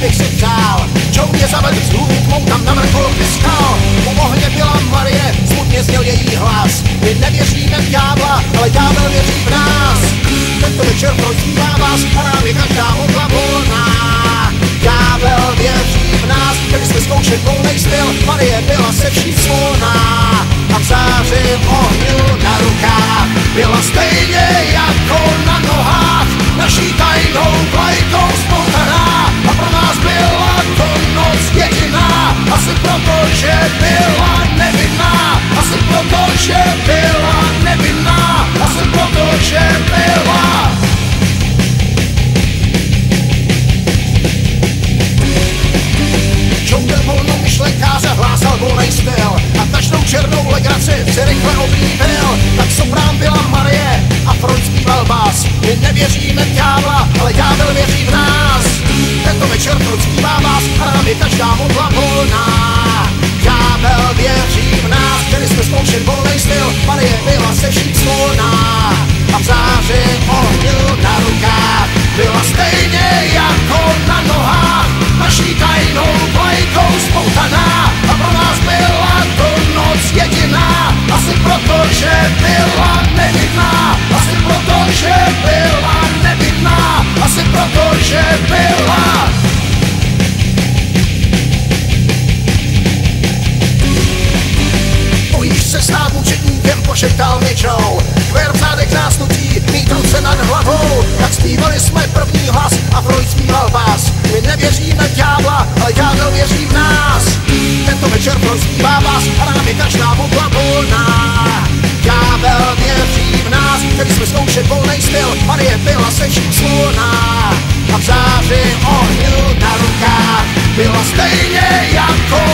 bych si přál. Čou mě zavedl z mou tam na vrchol vyskal. U ohně byla Marie, smutně zněl její hlas. My nevěříme v ďábla, ale ďábel věří v nás. Tento večer prožívá vás a nám je každá modla volná. Ďábel věří v nás, když jsme zkoušet volnej styl, Marie byla se vším svolná. A v záři ohňu na rukách byla volnej styl A každou černou legraci si rychle oblíbil. Tak soprán byla Marie a Freud zpíval bás My nevěříme v ďábla, ale ďábel věří v nás. Tento večer Freud zpívá vás a nám je každá modla volná. Ďábel věří v nás, chtěli jsme zkoušet volnej styl. Marie byla se vším pošeptal mi Joe Kver v zádech nás nutí, mít ruce nad hlavou. Tak zpívali jsme první hlas a Freud zpíval vás My nevěříme ďábla, ale ďábel věří v nás. Tento večer Freud zpívá vás a nám je každá modla volná. Ďábel věří v nás, chtěli jsme zkoušet volnej styl. Marie byla se vším svolná A v záři ohňu na rukách Byla stejně jako